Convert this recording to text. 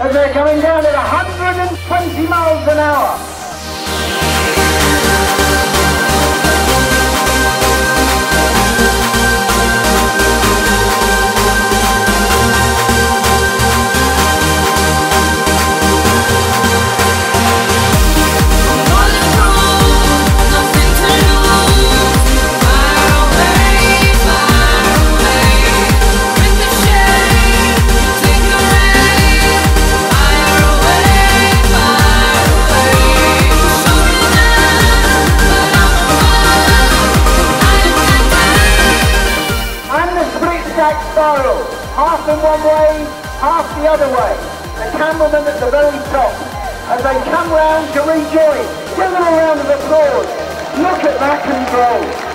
as they're coming down at 120 miles an hour. Half in one way, half the other way. The cameraman at the very top. As they come round to rejoin. Give them a round of applause. Look at that control.